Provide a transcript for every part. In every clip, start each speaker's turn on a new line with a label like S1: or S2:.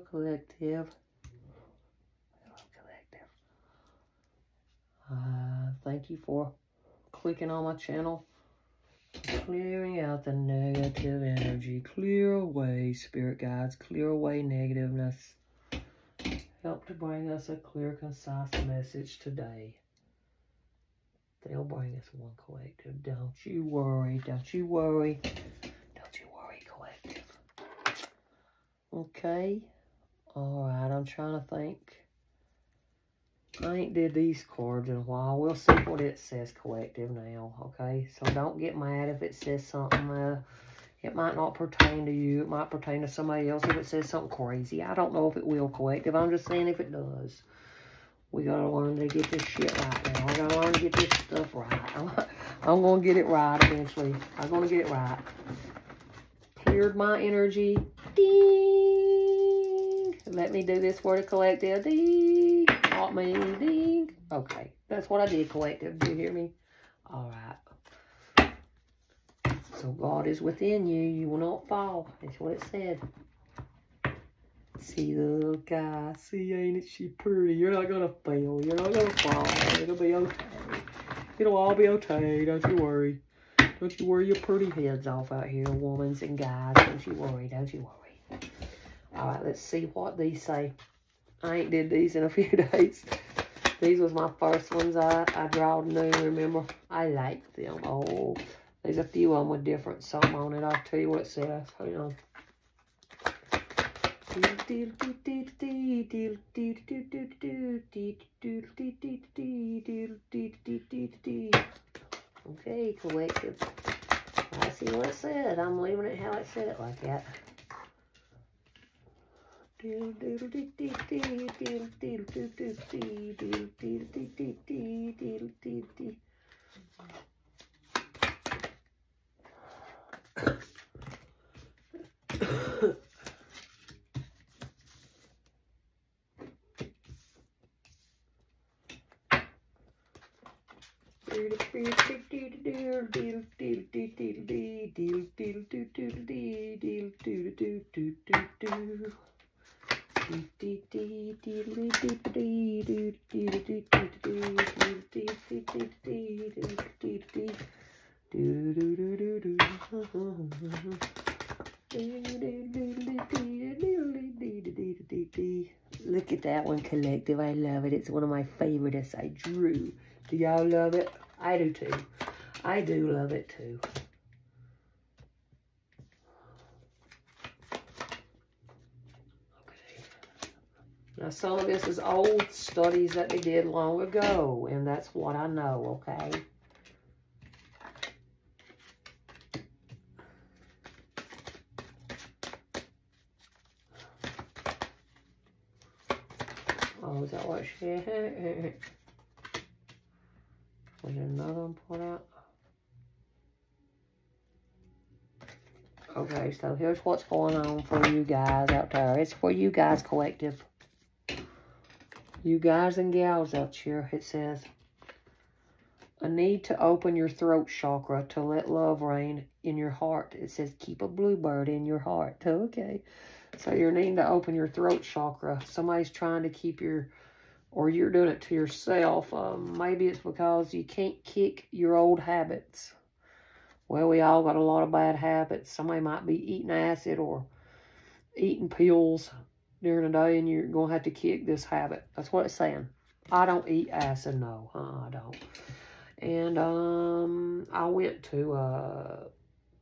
S1: Collective. Hello, collective. Uh, thank you for clicking on my channel. Clearing out the negative energy. Clear away, spirit guides. Clear away negativeness. Help to bring us a clear, concise message today. They'll bring us one collective. Don't you worry. Don't you worry. Don't you worry, collective. Okay. Alright, I'm trying to think. I ain't did these cards in a while. We'll see what it says collective now, okay? So don't get mad if it says something, uh, it might not pertain to you. It might pertain to somebody else if it says something crazy. I don't know if it will collective. I'm just saying if it does. We gotta learn to get this shit right now. I gotta learn to get this stuff right. I'm, I'm gonna get it right eventually. I'm gonna get it right. Cleared my energy. Ding! Let me do this for the collective. Ding! Not me. Ding! Okay. That's what I did, collective. Do you hear me? All right. So God is within you. You will not fall. That's what it said. See the little guy. See, ain't it she pretty? You're not gonna fail. You're not gonna fall. It'll be okay. It'll all be okay. Don't you worry. Don't you worry your pretty heads off out here, women and guys. Don't you worry. Don't you worry. All right, let's see what these say. I ain't did these in a few days. These was my first ones I, I drawed new, remember? I like them. Oh, there's a few of them with different something on it. I'll tell you what it says. Hold on. Okay, collective. I see what it said. I'm leaving it how it said it like that. That one, Collective. I love it. It's one of my favorites I drew. Do y'all love it? I do too. I do love it too. Now, some of this is old studies that they did long ago, and that's what I know, okay? Oh, there another one put out? Okay, so here's what's going on for you guys out there. It's for you guys collective. You guys and gals out here, it says, a need to open your throat chakra to let love reign in your heart. It says, keep a bluebird in your heart. Okay. So you're needing to open your throat chakra. Somebody's trying to keep your, or you're doing it to yourself. Um, maybe it's because you can't kick your old habits. Well, we all got a lot of bad habits. Somebody might be eating acid or eating pills during the day and you're going to have to kick this habit. That's what it's saying. I don't eat acid, no. Uh, I don't. And um, I went to, uh,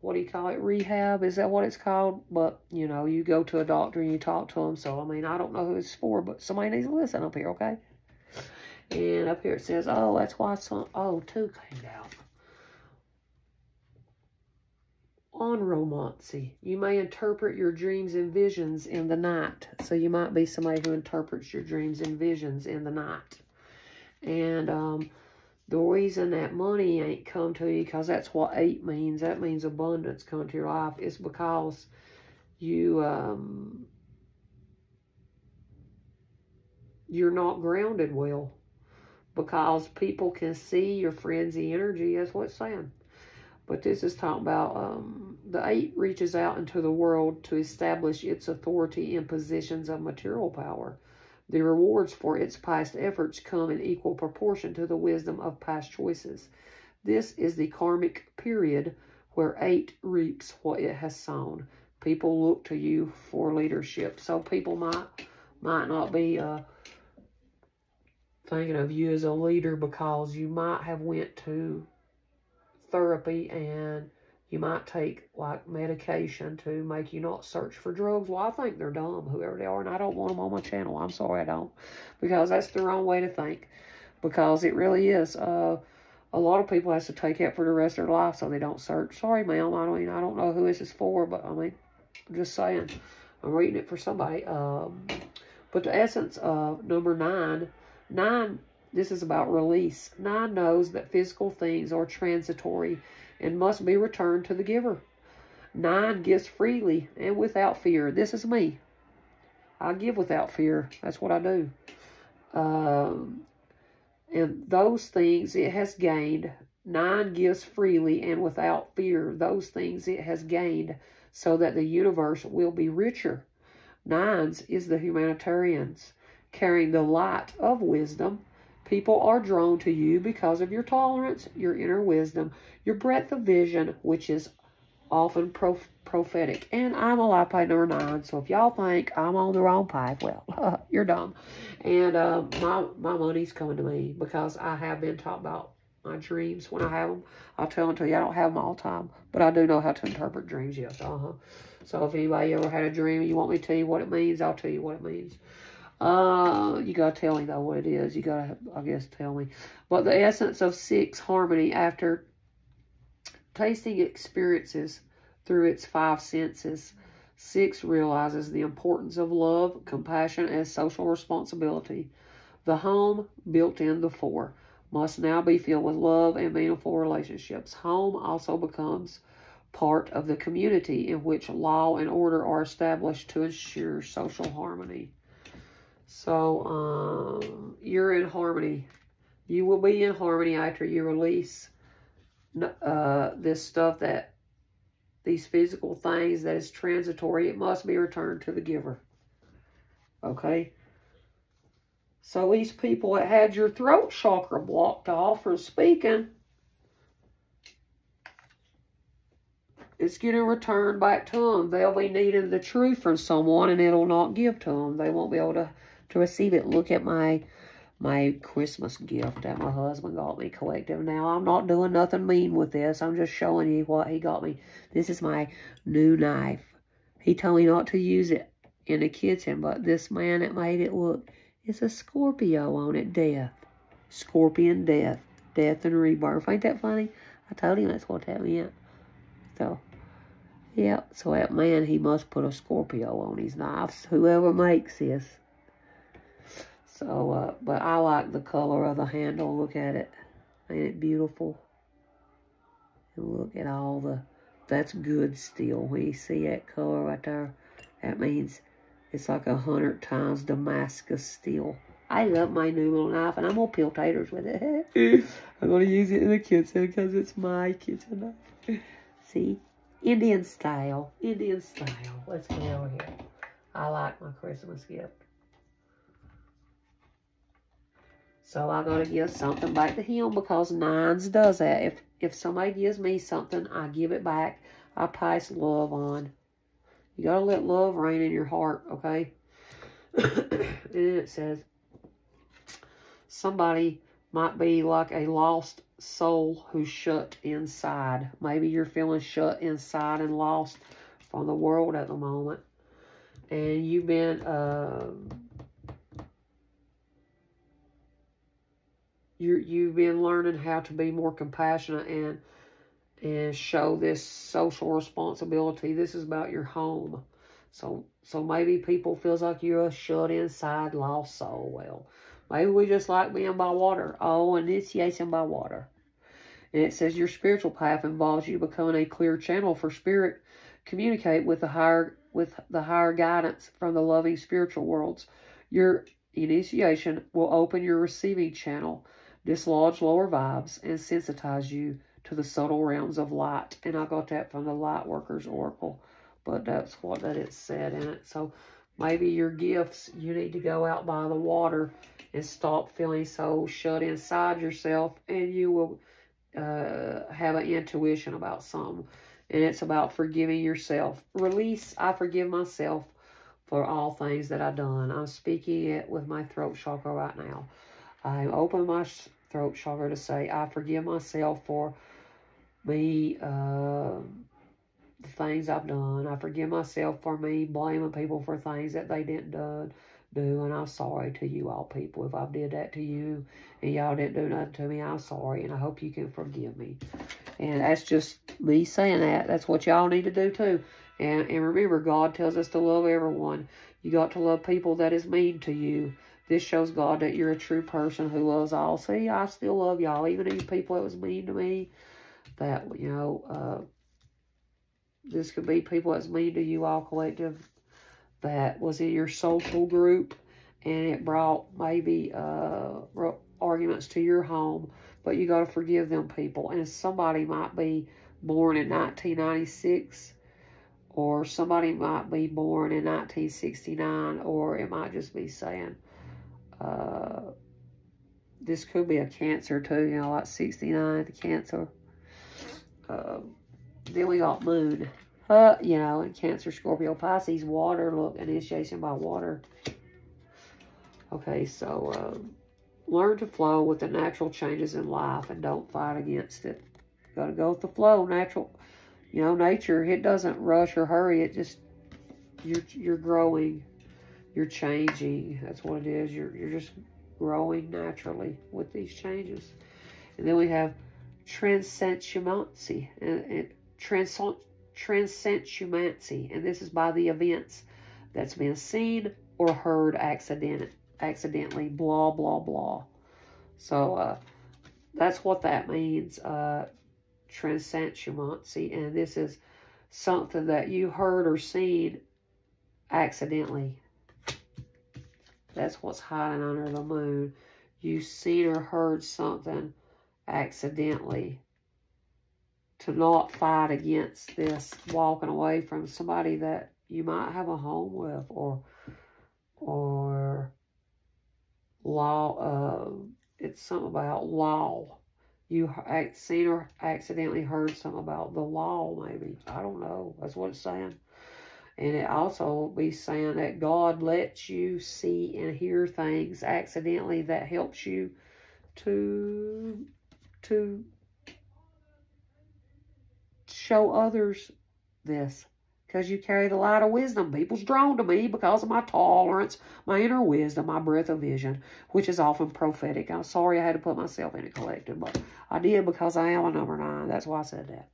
S1: what do you call it, rehab? Is that what it's called? But, you know, you go to a doctor and you talk to them. So, I mean, I don't know who it's for, but somebody needs to listen up here, okay? And up here it says, oh, that's why some, oh, two came out. Oneiromancy. You may interpret your dreams and visions in the night. So you might be somebody who interprets your dreams and visions in the night. And um, the reason that money ain't come to you, because that's what eight means. That means abundance come to your life. Is because you um, you're not grounded well. Because people can see your frenzy energy. That's what it's saying But this is talking about um, the eight reaches out into the world to establish its authority in positions of material power. The rewards for its past efforts come in equal proportion to the wisdom of past choices. This is the karmic period where eight reaps what it has sown. People look to you for leadership. So people might might not be uh, thinking of you as a leader because you might have went to therapy and you might take like medication to make you not search for drugs. Well, I think they're dumb, whoever they are, and I don't want them on my channel. I'm sorry I don't, because that's the wrong way to think. Because it really is. Uh, a lot of people has to take it for the rest of their life so they don't search. Sorry, ma'am. I don't mean I don't know who this is for, but I mean, I'm just saying. I'm reading it for somebody. Um, but the essence of number nine, nine this is about release. Nine knows that physical things are transitory and must be returned to the giver. Nine gives freely and without fear. This is me. I give without fear. That's what I do. Um, and those things it has gained. Nine gives freely and without fear. Those things it has gained so that the universe will be richer. Nines is the humanitarians, carrying the light of wisdom People are drawn to you because of your tolerance, your inner wisdom, your breadth of vision, which is often prophetic. And I'm a life path number nine, so if y'all think I'm on the wrong path, well, you're dumb. And uh, my, my money's coming to me because I have been taught about my dreams when I have them. I'll tell them to you. I don't have them all the time, but I do know how to interpret dreams, yes. Uh-huh. So if anybody ever had a dream and you want me to tell you what it means, I'll tell you what it means. Uh, you gotta tell me though what it is. You gotta, I guess, tell me. But the essence of six harmony after tasting experiences through its five senses, six realizes the importance of love, compassion, and social responsibility. The home, built in the four, must now be filled with love and meaningful relationships. Home also becomes part of the community in which law and order are established to ensure social harmony. So um, you're in harmony. You will be in harmony after you release uh, this stuff that these physical things that is transitory. It must be returned to the giver. Okay? So these people that had your throat chakra blocked off from speaking, it's getting returned back to them. They'll be needing the truth from someone and it'll not give to them. They won't be able to to receive it. Look at my my Christmas gift that my husband got me collective. Now, I'm not doing nothing mean with this. I'm just showing you what he got me. This is my new knife. He told me not to use it in the kitchen, but this man that made it look, it's a Scorpio on it, death. Scorpion death. Death and rebirth. Ain't that funny? I told him that's what that meant. So, yeah. So that man, he must put a Scorpio on his knives. Whoever makes this. So, uh, but I like the color of the handle. Look at it. Ain't it beautiful? And look at all the, that's good steel. When you see that color right there, that means it's like a hundred times Damascus steel. I love my new little knife, and I'm going to peel taters with it. I'm going to use it in the kitchen because it's my kitchen knife. See? Indian style. Indian style. Let's get over here. I like my Christmas gift. So I gotta give something back to him because nines does that. If if somebody gives me something, I give it back. I pass love on. You gotta let love reign in your heart, okay? and it says somebody might be like a lost soul who's shut inside. Maybe you're feeling shut inside and lost from the world at the moment. And you've been uh, you you've been learning how to be more compassionate and and show this social responsibility. This is about your home. So so maybe people feels like you're a shut inside lost soul. Well, maybe we just like being by water. Oh, initiation by water. And it says your spiritual path involves you becoming a clear channel for spirit. Communicate with the higher with the higher guidance from the loving spiritual worlds. Your initiation will open your receiving channel dislodge lower vibes, and sensitize you to the subtle realms of light. And I got that from the Light Workers Oracle. But that's what that it said in it. So maybe your gifts, you need to go out by the water and stop feeling so shut inside yourself. And you will uh, have an intuition about something. And it's about forgiving yourself. Release, I forgive myself for all things that I've done. I'm speaking it with my throat chakra right now. I'm open my throat chakra to say, I forgive myself for me, uh, the things I've done. I forgive myself for me blaming people for things that they didn't do, do. And I'm sorry to you all people. If I did that to you and y'all didn't do nothing to me, I'm sorry. And I hope you can forgive me. And that's just me saying that. That's what y'all need to do too. And, and remember, God tells us to love everyone. You got to love people that is mean to you. This shows God that you're a true person who loves all. See, I still love y'all, even these people that was mean to me. That, you know, uh, this could be people that's mean to you all collective that was in your social group and it brought maybe uh, arguments to your home, but you got to forgive them people. And somebody might be born in 1996 or somebody might be born in 1969 or it might just be saying uh, this could be a cancer too, you know, like 69, the cancer. Uh, then we got moon. Uh, you know, and Cancer, Scorpio, Pisces, water, look, initiation by water. Okay, so um, learn to flow with the natural changes in life and don't fight against it. You Got to go with the flow, natural. You know, nature, it doesn't rush or hurry. It just, you're, you're growing. You're changing. That's what it is. You're, you're just growing naturally with these changes. And then we have transcendency. And, and transcendency, and this is by the events that's been seen or heard accident, accidentally, blah, blah, blah. So uh, that's what that means, uh, and this is something that you heard or seen accidentally. That's what's hiding under the moon. You seen or heard something accidentally to not fight against this walking away from somebody that you might have a home with or or law uh it's something about law. You seen or accidentally heard something about the law maybe. I don't know. That's what it's saying and it also be saying that god lets you see and hear things accidentally that helps you to to show others this because you carry the light of wisdom. People's drawn to me because of my tolerance, my inner wisdom, my breadth of vision, which is often prophetic. I'm sorry I had to put myself in a collective, but I did because I am a number nine. That's why I said that.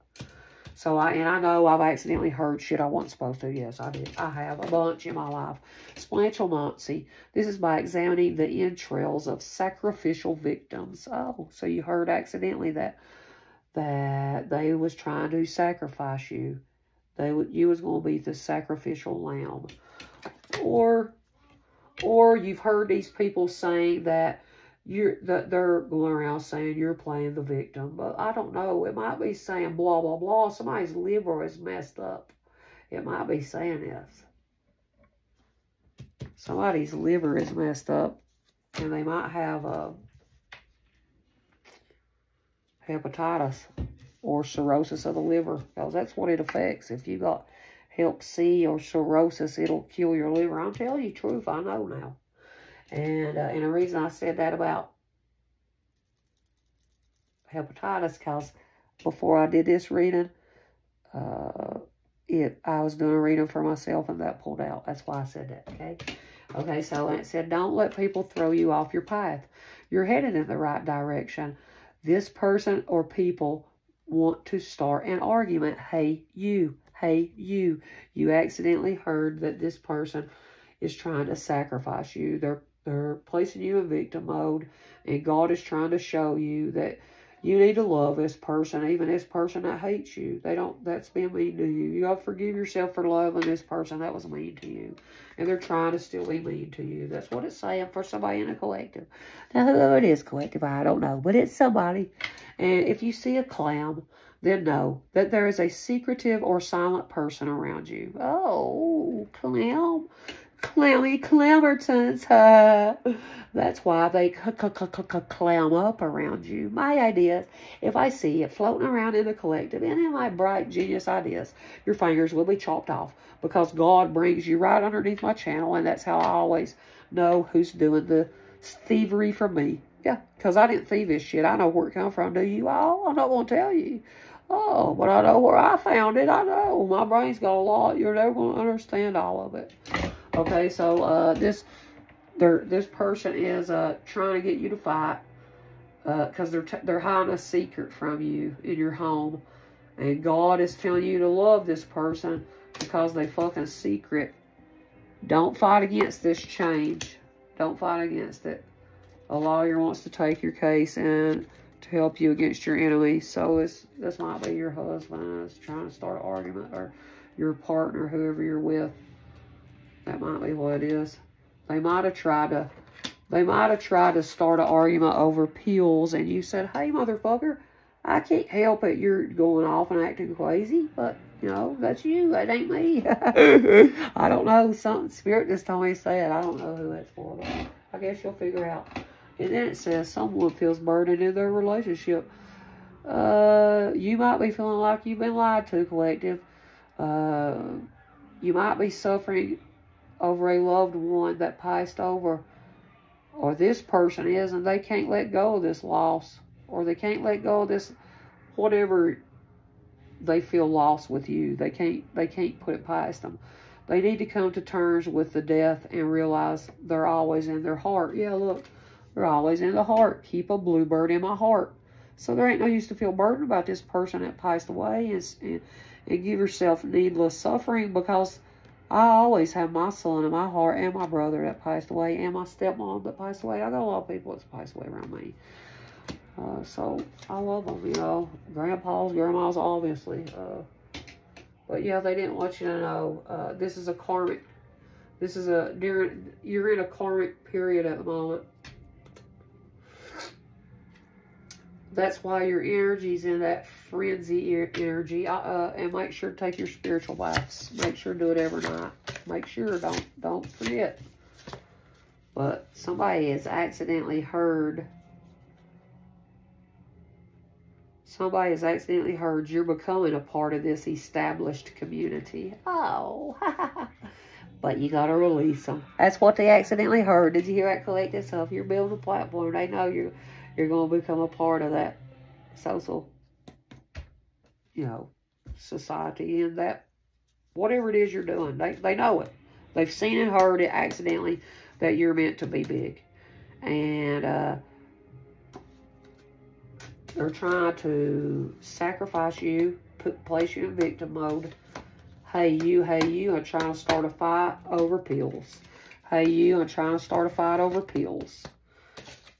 S1: So I and I know I've accidentally heard shit I wasn't supposed to. Yes, I did. I have a bunch in my life. Splanchnomancy. This is by examining the entrails of sacrificial victims. Oh, so you heard accidentally that that they was trying to sacrifice you. They you was going to be the sacrificial lamb. Or or you've heard these people saying that you're they're going around saying you're playing the victim. But I don't know. It might be saying blah blah blah. Somebody's liver is messed up. It might be saying this. Somebody's liver is messed up and they might have a hepatitis or cirrhosis of the liver because that's what it affects. If you got hep C or cirrhosis, it'll kill your liver. I'm telling you truth, I know now. And, uh, and the reason I said that about hepatitis because before I did this reading, uh, it I was doing a reading for myself and that pulled out. That's why I said that, okay? Okay, so it said, don't let people throw you off your path. You're headed in the right direction this person or people want to start an argument. Hey, you. Hey, you. You accidentally heard that this person is trying to sacrifice you. They're they're placing you in victim mode, and God is trying to show you that You need to love this person, even this person that hates you. They don't, that's been mean to you. You gotta forgive yourself for loving this person that was mean to you. And they're trying to still be mean to you. That's what it's saying for somebody in a collective. Now, whoever it is collective, I don't know. But it's somebody. And if you see a clown, then know that there is a secretive or silent person around you. Oh, clown. Clowny Clambertons. Uh, that's why they clam up around you. My ideas, if I see it floating around in the collective any of my bright genius ideas, your fingers will be chopped off because God brings you right underneath my channel, and that's how I always know who's doing the thievery for me. Yeah, because I didn't thieve this shit. I know where it come from. Do you all? I'm not going to tell you. Oh, but I know where I found it. I know. My brain's got a lot. You're never going to understand all of it. Okay, so uh, this this person is uh, trying to get you to fight because uh, they're, they're hiding a secret from you in your home. And God is telling you to love this person because they fucking secret. Don't fight against this change. Don't fight against it. A lawyer wants to take your case and to help you against your enemy. So it's, this might be your husband is trying to start an argument or your partner, whoever you're with. That might be what it is. They might have tried to, they might have tried to start an argument over pills and you said, hey, motherfucker, I can't help it. You're going off and acting crazy, but, you know, that's you. That ain't me. I don't know. Something, Spirit just told me to say it. I don't know who that's for, but I guess you'll figure out. And then it says someone feels burdened in their relationship. Uh, you might be feeling like you've been lied to, collective. Uh, you might be suffering over a loved one that passed over. Or this person is, and they can't let go of this loss. Or they can't let go of this, whatever they feel lost with you. They can't, they can't put it past them. They need to come to terms with the death and realize they're always in their heart. Yeah, look they're always in the heart. Keep a bluebird in my heart. So there ain't no use to feel burdened about this person that passed away and, and, and give yourself needless suffering because I always have my son in my heart and my brother that passed away and my stepmom that passed away. I got a lot of people that's passed away around me. Uh, so I love them, you know. Grandpas, grandmas, obviously. Uh, but yeah, they didn't want you to know. Uh, this is a karmic. This is a during. You're in a karmic period at the moment. That's why your energy's in that frenzy energy. Uh, and make sure to take your spiritual baths. Make sure to do it every night. Make sure, don't don't forget. But somebody has accidentally heard. Somebody has accidentally heard you're becoming a part of this established community. Oh, but you got to release them. That's what they accidentally heard. Did you hear that collective stuff? You're building a platform. They know you're you're going to become a part of that social, you know, society and that, whatever it is you're doing, they, they know it. They've seen and heard it accidentally that you're meant to be big. And uh, they're trying to sacrifice you, put place you in victim mode. Hey, you, hey, you, I'm trying to start a fight over pills. Hey, you, I'm trying to start a fight over pills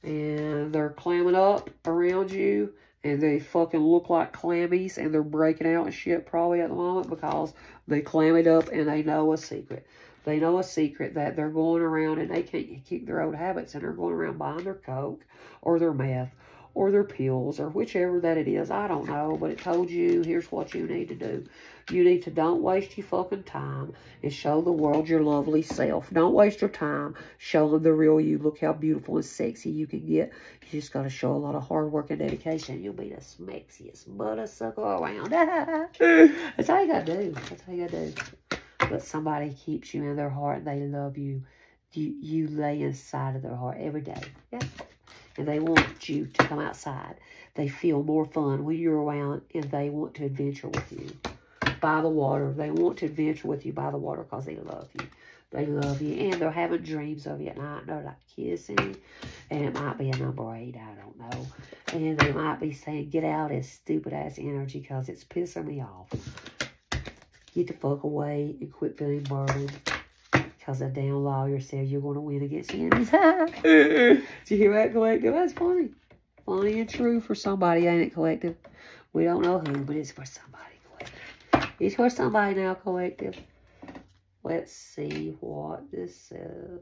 S1: and they're clamming up around you and they fucking look like clammies and they're breaking out and shit probably at the moment because they clam it up and they know a secret. They know a secret that they're going around and they can't keep their old habits and they're going around buying their coke or their meth or their pills or whichever that it is. I don't know, but it told you here's what you need to do. You need to don't waste your fucking time and show the world your lovely self. Don't waste your time. Show them the real you. Look how beautiful and sexy you can get. You just got to show a lot of hard work and dedication. You'll be the smexiest buttersucker around. That's all you got to do. That's all you got to do. But somebody keeps you in their heart they love you. You, you lay inside of their heart every day. Yeah and they want you to come outside. They feel more fun when you're around and they want to adventure with you by the water. They want to adventure with you by the water because they love you. They love you and they're having dreams of you at night. They're like kissing and it might be a number eight. I don't know. And they might be saying, get out as stupid ass energy because it's pissing me off. Get the fuck away and quit feeling burdened. Because a damn lawyer said you're going to win against the enemies. Did you hear that, Collective? That's funny. funny and true for somebody, ain't it, collective? We don't know who, but it's for somebody, collective. It's for somebody now, collective. Let's see what this says.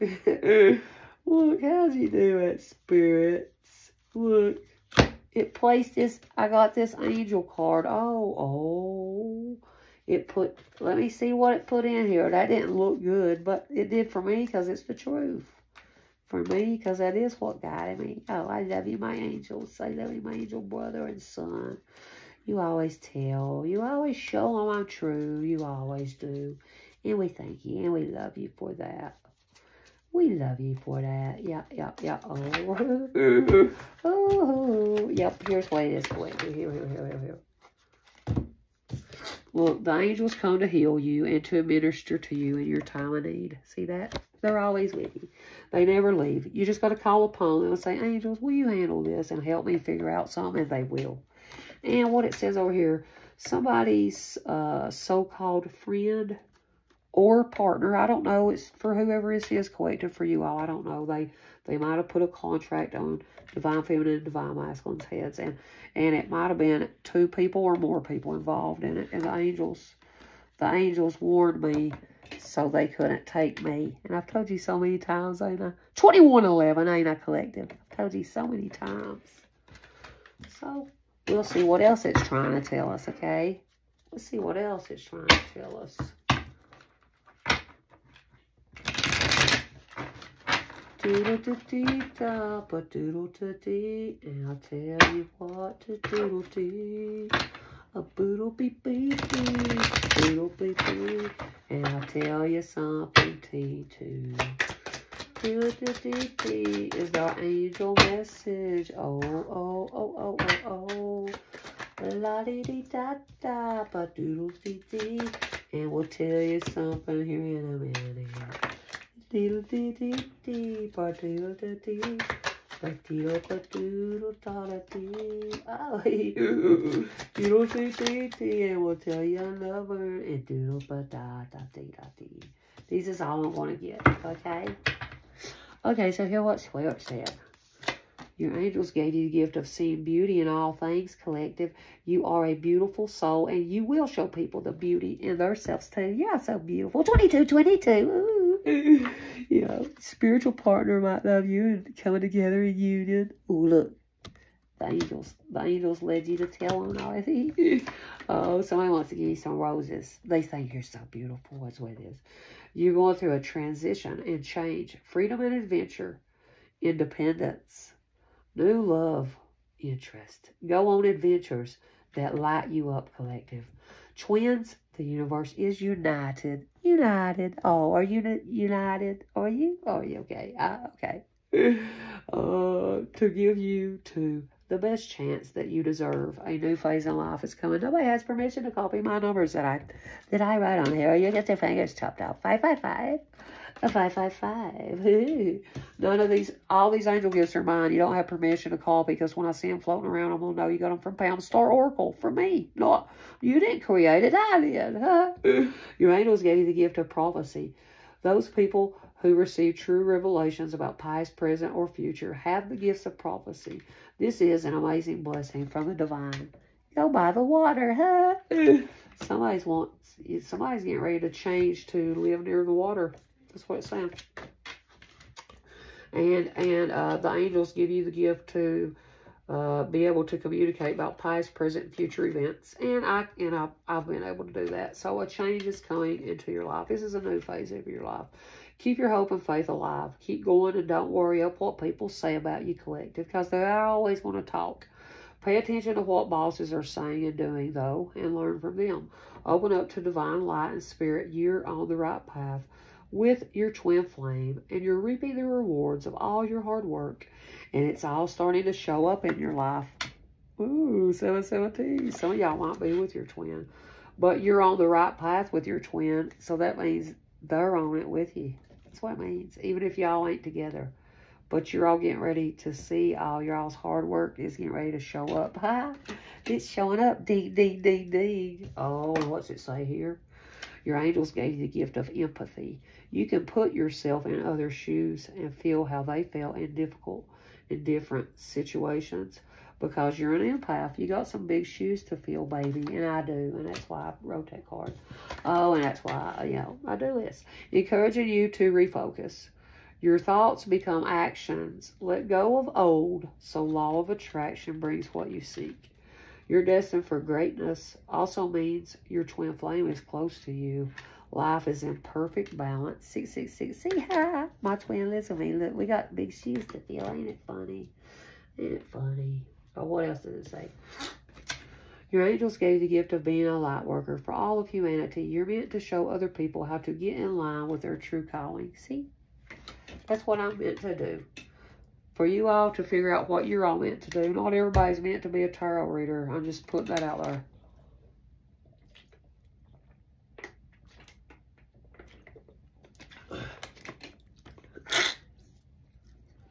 S1: Look, how'd you do it, spirits? Look, it placed this, I got this angel card. Oh, oh. It put, let me see what it put in here. That didn't look good, but it did for me because it's the truth. For me, because that is what guided me. Oh, I love you, my angels. I love you, my angel brother and son. You always tell. You always show them I'm true. You always do. And we thank you and we love you for that. We love you for that. Yeah, yeah, yeah. Oh, oh, yep. Here's what it is. Wait, here, here, here, here, here. Look, the angels come to heal you and to minister to you in your time of need. See that? They're always with you. They never leave. You just got to call upon them and say, Angels, will you handle this and help me figure out something? And they will. And what it says over here, somebody's uh, so-called friend or partner, I don't know, it's for whoever is collected for you all, I don't know. They they might have put a contract on Divine Feminine and Divine Masculine's heads, and, and it might have been two people or more people involved in it, and the angels, the angels warned me so they couldn't take me. And I've told you so many times, ain't I? 2111, ain't I, collective? I've told you so many times. So, We'll see what else it's trying to tell us, okay? Let's see what else it's trying to tell us. Doodle to dee da, but doodle to dee, and I'll tell you what to doodle dee. A boodle beep beep beep, doodle beep beep, and I'll tell you something tea too. Doodle to dee dee is our angel message. Oh, oh, oh, oh, oh, oh. La dee dee da da, but doodle dee dee, and we'll tell you something here in a minute. Diddle dee dee dee, but doodle dee dee. But doodle but doodle da ah, da dee. Oh, doodle dee dee dee, and we'll tell you another. And doodle but da da dee da dee. These is all I'm going to get, okay? Okay, so here what's where it said. Your angels gave you the gift of seeing beauty in all things collective. You are a beautiful soul, and you will show people the beauty in themselves too. Yeah, so beautiful. 22, 22. Ooh. you know, spiritual partner might love you and coming together in union. Oh, look. The angels, the angels led you to tell them already. oh, somebody wants to give you some roses. They think you're so beautiful. That's what it is. You're going through a transition and change, freedom and adventure, independence, new love, interest. Go on adventures that light you up, collective. Twins, the universe is united. United. Oh, are you united? Are you? Are you okay? Uh, okay. uh, to give you to the best chance that you deserve. A new phase in life is coming. Nobody has permission to copy my numbers that I that I write on here. You get your fingers chopped off. Five five five. A five five five. None of these, all these angel gifts are mine. You don't have permission to call because when I see them floating around, I'm gonna know you got them from Pam's Star Oracle from me. No, you didn't create it. I did. Huh? Your angels gave you the gift of prophecy. Those people who receive true revelations about past, present, or future have the gifts of prophecy. This is an amazing blessing from the divine. Go by the water, huh? somebody's wants somebody's getting ready to change to live near the water. That's what it's saying. And and uh, the angels give you the gift to uh, be able to communicate about past, present, and future events. And I and I, I've been able to do that. So a change is coming into your life. This is a new phase of your life. Keep your hope and faith alive. Keep going and don't worry up what people say about you collective because they are always going to talk. Pay attention to what bosses are saying and doing, though, and learn from them. Open up to divine light and spirit. You're on the right path with your twin flame, and you're reaping the rewards of all your hard work. And it's all starting to show up in your life. Ooh, 717. Some of y'all might be with your twin. But you're on the right path with your twin, so that means they're on it with you. That's what it means, even if y'all ain't together. But you're all getting ready to see all y'all's hard work is getting ready to show up. Ha! It's showing up. Ding, ding, ding, ding. Oh, what's it say here? Your angels gave you the gift of empathy. You can put yourself in other shoes and feel how they felt in difficult, in different situations because you're an empath. You got some big shoes to fill, baby, and I do, and that's why I wrote that card. Oh, and that's why, you know, I do this. Encouraging you to refocus. Your thoughts become actions. Let go of old, so law of attraction brings what you seek. You're destined for greatness also means your twin flame is close to you. Life is in perfect balance. 666. See, see hi. My twin lives with me. Look, we got big shoes to fill. Ain't it funny? Ain't it funny? Or what else does it say? Your angels gave the gift of being a light worker for all of humanity. You're meant to show other people how to get in line with their true calling. See? That's what I'm meant to do. For you all to figure out what you're all meant to do. Not everybody's meant to be a tarot reader. I'm just putting that out there.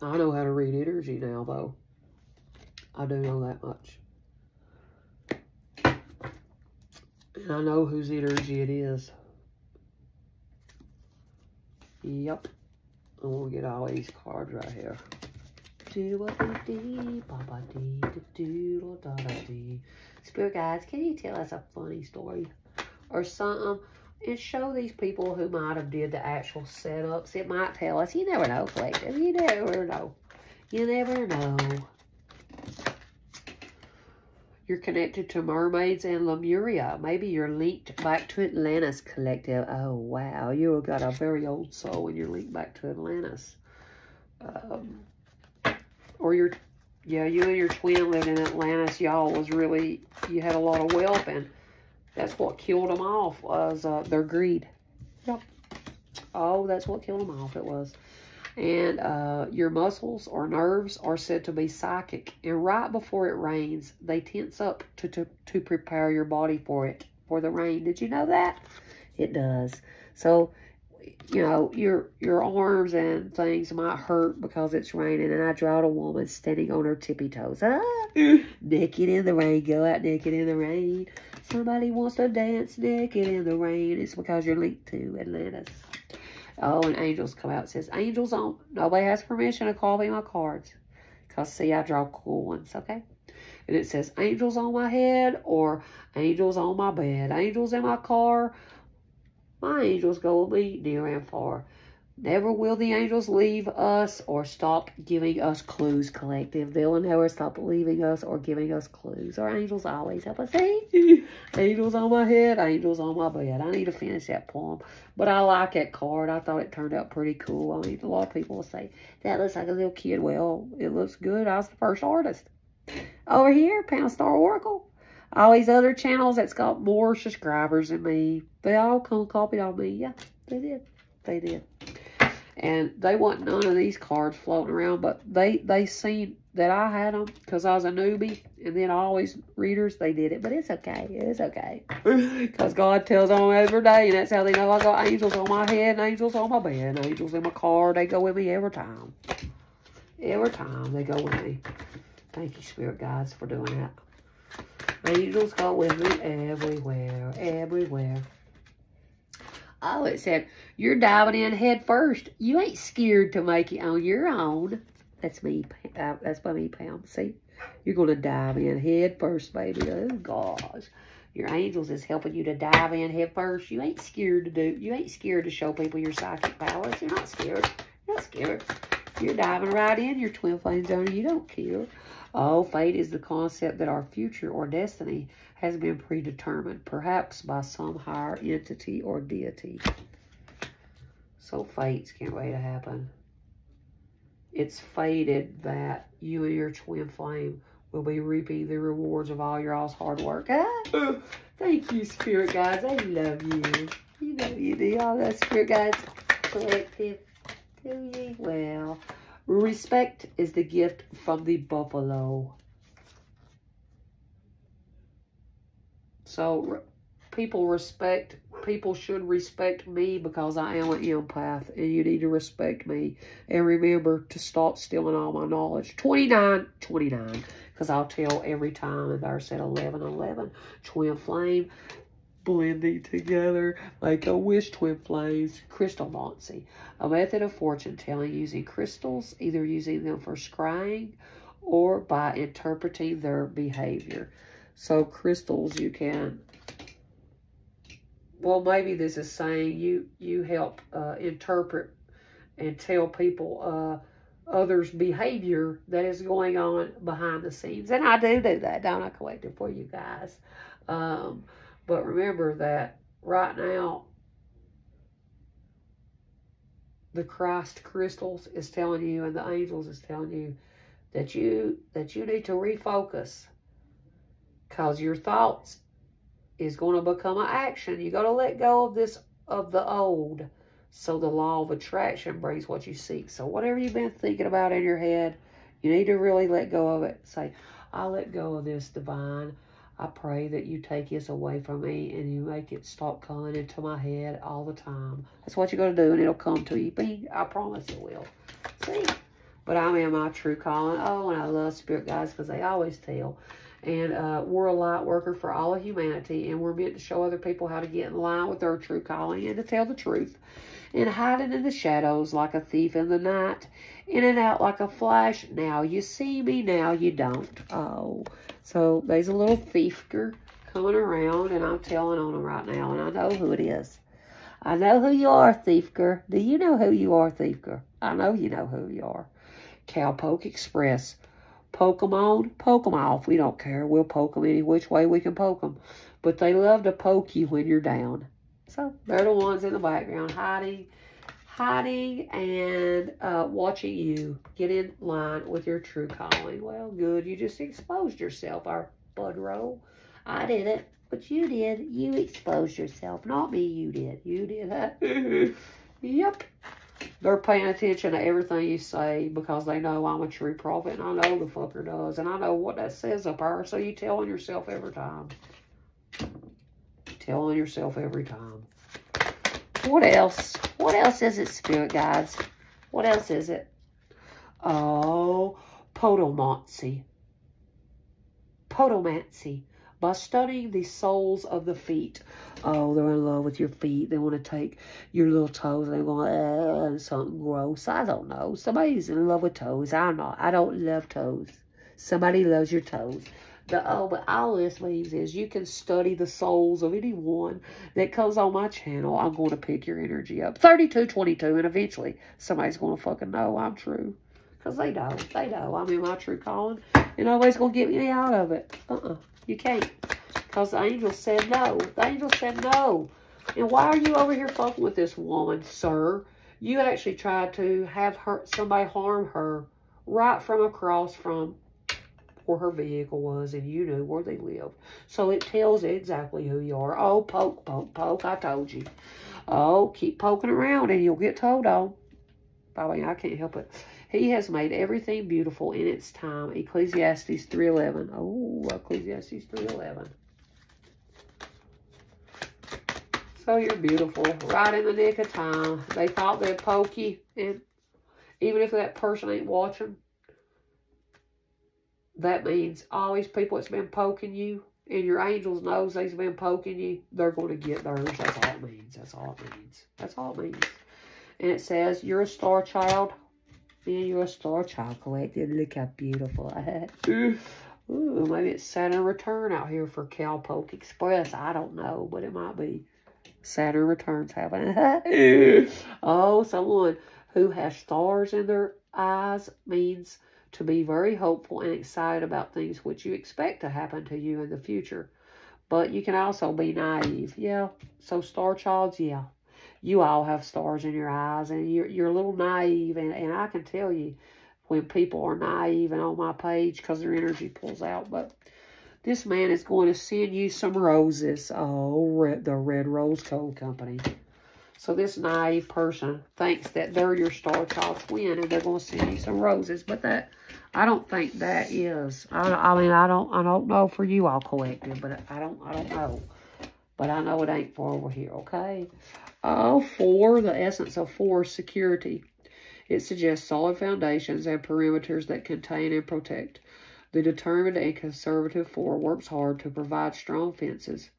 S1: I know how to read energy now, though. I do know that much. And I know whose energy it is. Yep. Going to get all these cards right here. Spirit guides, can you tell us a funny story or something? And show these people who might have did the actual setups. It might tell us. You never know, collective. You never know. You never know. You're connected to mermaids and Lemuria. Maybe you're linked back to Atlantis collective. Oh, wow. You've got a very old soul and you're linked back to Atlantis. Um, or you're, yeah, you and your twin lived in Atlantis. Y'all was really, you had a lot of wealth and that's what killed them off was uh, their greed. Yep. Oh, that's what killed them off. It was and uh, your muscles or nerves are said to be psychic. And right before it rains, they tense up to, to, to prepare your body for it, for the rain. Did you know that? It does. So, you know, your your arms and things might hurt because it's raining. And I drawed a woman standing on her tippy toes. Ah, naked in the rain. Go out naked in the rain. Somebody wants to dance naked in the rain. It's because you're linked to Atlantis. Oh, and angels come out. It says, angels on. Nobody has permission to call me my cards. Because, see, I draw cool ones, okay? And it says, angels on my head or angels on my bed. Angels in my car. My angels go with me near and far. Never will the angels leave us or stop giving us clues, collective. They'll never stop leaving us or giving us clues. Our angels always help us. See? angels on my head, angels on my bed. I need to finish that poem. But I like that card. I thought it turned out pretty cool. I mean, a lot of people will say, that looks like a little kid. Well, it looks good. I was the first artist. Over here, Pam's Star Oracle. All these other channels that's got more subscribers than me. They all come copied on me. Yeah, they did. They did and they want none of these cards floating around, but they they seen that I had them because I was a newbie, and then always readers they did it, but it's okay, it's okay, because God tells them every day, and that's how they know I got angels on my head, and angels on my bed, angels in my car. They go with me every time, every time they go with me. Thank you, spirit guides, for doing that. Angels go with me everywhere, everywhere. Oh, it said, you're diving in head first. You ain't scared to make it on your own. That's me. Uh, that's by me, Pam. See? You're going to dive in head first, baby. Oh, gosh. Your angels is helping you to dive in head first. You ain't scared to do, you ain't scared to show people your psychic powers. You're not scared. You're not scared. You're diving right in your twin flame zone. You don't care. Oh, fate is the concept that our future or destiny has been predetermined, perhaps by some higher entity or deity. So fate's can't wait to happen. It's fated that you and your twin flame will be reaping the rewards of all your all's hard work. Ah, thank you, spirit guides. I love you. You know you do all that, spirit guides. Collective. Do you? Well, respect is the gift from the buffalo. So people respect, people should respect me because I am an empath and you need to respect me. And remember to stop stealing all my knowledge. 29, 29, because I'll tell every time and there said 11, 11, twin flame. Blending together like a wish twin flames. crystal, Crystalmancy, a method of fortune telling using crystals, either using them for scrying or by interpreting their behavior. So crystals you can, well, maybe this is saying you, you help uh, interpret and tell people uh, others' behavior that is going on behind the scenes. And I do do that, don't I, Collective, for you guys. Um, but remember that right now, the Christ crystals is telling you and the angels is telling you that you that you need to refocus because your thoughts is going to become an action. You got to let go of this of the old so the law of attraction brings what you seek. So whatever you've been thinking about in your head, you need to really let go of it. Say, I let go of this divine. I pray that you take this away from me and you make it stop coming into my head all the time. That's what you're going to do and it'll come to you. Bing, I promise it will. See? But I'm in my true calling. Oh, and I love spirit guides because they always tell. And uh, we're a light worker for all of humanity. And we're meant to show other people how to get in line with their true calling and to tell the truth and hiding in the shadows like a thief in the night, in and out like a flash. Now you see me, now you don't. Oh, so there's a little thiefker coming around, and I'm telling on him right now, and I know who it is. I know who you are, Thiefker. Do you know who you are, Thiefker? I know you know who you are. Cowpoke Express. Poke 'em on, poke 'em off. We don't care. We'll poke 'em any which way we can poke 'em. But they love to poke you when you're down. So they're the ones in the background hiding, hiding and uh, watching you get in line with your true calling. Well, good. You just exposed yourself, our bud roll. I did it, but you did. You exposed yourself. Not me, you did. You did that. yep. They're paying attention to everything you say because they know I'm a true prophet and I know the fucker does. And I know what that says up there. So you telling yourself every time telling yourself every time. What else? What else is it, spirit guides? What else is it? Oh, podomancy. Podomancy. By studying the soles of the feet. Oh, they're in love with your feet. They want to take your little toes. They want uh, something gross. I don't know. Somebody's in love with toes. I'm not. I don't love toes. Somebody loves your toes. The, uh, oh, but all this means is you can study the souls of anyone that comes on my channel. I'm going to pick your energy up. 3222, and eventually somebody's going to fucking know I'm true. Because they know. They know I'm in my true calling. And nobody's going to get me out of it. Uh-uh. You can't. Because the angel said no. The angel said no. And why are you over here fucking with this woman, sir? You actually tried to have her somebody harm her right from across from where her vehicle was and you knew where they lived. So it tells exactly who you are. Oh, poke, poke, poke, I told you. Oh, keep poking around and you'll get told on. By the way, I can't help it. He has made everything beautiful in its time. Ecclesiastes 3.11. Oh, Ecclesiastes 3.11. So you're beautiful. Right in the nick of time. They thought they'd poke you. And even if that person ain't watching, that means all these people that's been poking you and your angels knows they've been poking you, they're going to get theirs. That's all it means. That's all it means. That's all it means. And it says, you're a star child. And you're a star child collected. Look how beautiful. Ooh, maybe it's Saturn return out here for Cowpoke Express. I don't know, but it might be. Saturn returns happening. oh, someone who has stars in their eyes means to be very hopeful and excited about things which you expect to happen to you in the future. But you can also be naive. Yeah, so star childs, yeah. You all have stars in your eyes and you're, you're a little naive. And, and I can tell you when people are naive and on my page because their energy pulls out. But this man is going to send you some roses. Oh, the Red Rose Coal Company. So this naive person thinks that they're your star child twin and they're going to send you some roses. But that, I don't think that is. I, I mean, I don't, I don't know for you all collective, but I don't, I don't know. But I know it ain't for over here, okay? Oh, four, the essence of four, security. It suggests solid foundations and perimeters that contain and protect. The determined and conservative four works hard to provide strong fences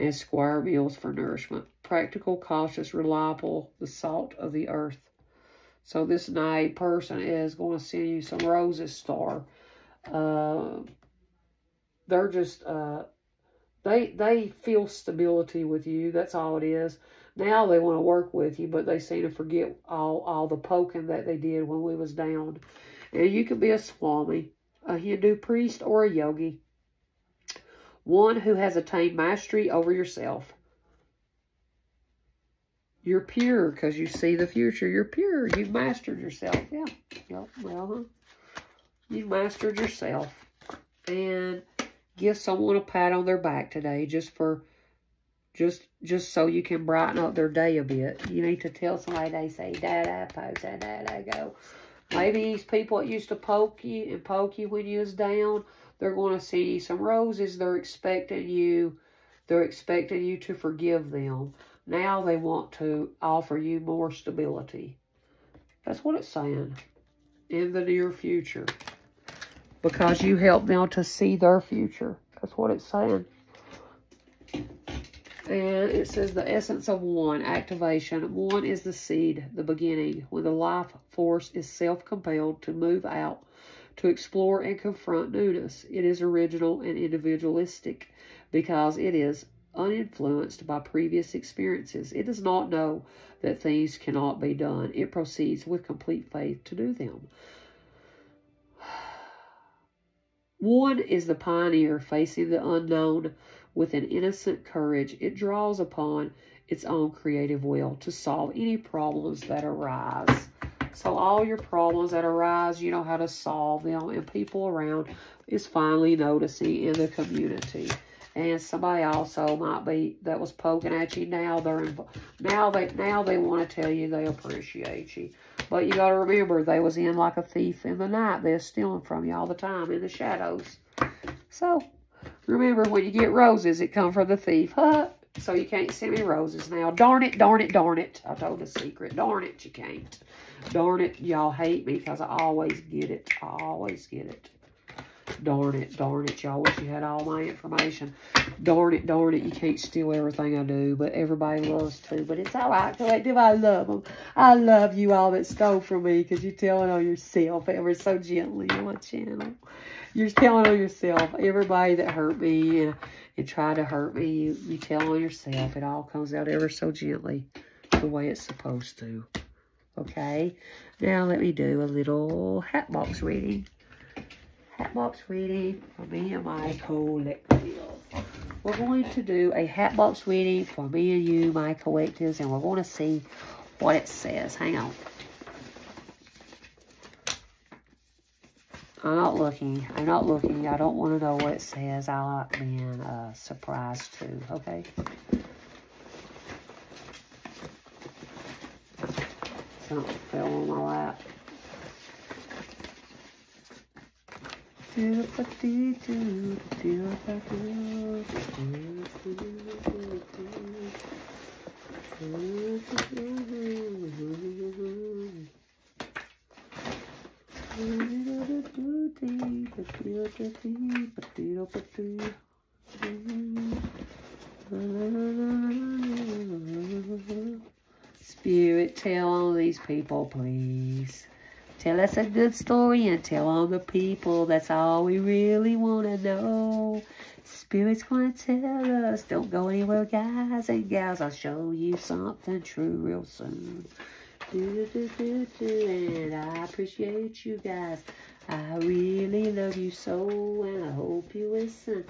S1: and square meals for nourishment. Practical, cautious, reliable, the salt of the earth. So this night person is going to send you some roses, Star. Uh, they're just, uh, they, they feel stability with you. That's all it is. Now they want to work with you, but they seem to forget all, all the poking that they did when we was down. And you could be a swami, a Hindu priest, or a yogi. One who has attained mastery over yourself. You're pure because you see the future. You're pure. You've mastered yourself. Yeah. Well, huh? You've mastered yourself. And give someone a pat on their back today just for just just so you can brighten up their day a bit. You need to tell somebody they say, Dad, I and Dad, I go. Maybe these people that used to poke you and poke you when you was down, they're going to see you some roses. They're expecting you, they're expecting you to forgive them. Now they want to offer you more stability. That's what it's saying in the near future. Because you help them to see their future. That's what it's saying. And it says the essence of one, activation. One is the seed, the beginning, when the life force is self-compelled to move out, to explore and confront newness. It is original and individualistic because it is uninfluenced by previous experiences. It does not know that things cannot be done. It proceeds with complete faith to do them. One is the pioneer facing the unknown with an innocent courage, it draws upon its own creative will to solve any problems that arise. So all your problems that arise, you know how to solve them, and people around is finally noticing in the community. And somebody also might be that was poking at you. Now they're now they now they want to tell you they appreciate you. But you got to remember they was in like a thief in the night. They're stealing from you all the time in the shadows. So Remember, when you get roses, it come from the thief. Huh? So you can't send me roses now. Darn it, darn it, darn it. I told a secret. Darn it, you can't. Darn it, y'all hate me because I always get it. I always get it. Darn it, darn it, y'all wish you had all my information. Darn it, darn it, you can't steal everything I do, but everybody loves to. But it's all right, collective, I love them. I love you all that stole from me because you're telling on yourself ever so gently on my channel you're telling on yourself. Everybody that hurt me and, and tried to hurt me, you, you tell on yourself. It all comes out ever so gently the way it's supposed to. Okay? Now let me do a little hat box reading. Hat box reading for me and my collective. We're going to do a hat box reading for me and you, my collectives, and we're going to see what it says. Hang on. I'm not looking. I'm not looking. I don't want to know what it says. I like being uh, surprised too, okay? Something fell on my lap. Spirit, tell all these people, please. Tell us a good story and tell all the people. That's all we really want to know. Spirit's going to tell us. Don't go anywhere, guys and gals. I'll show you something true real soon. Do, do, do, do, and I appreciate you guys. I really love you so, and I hope you listen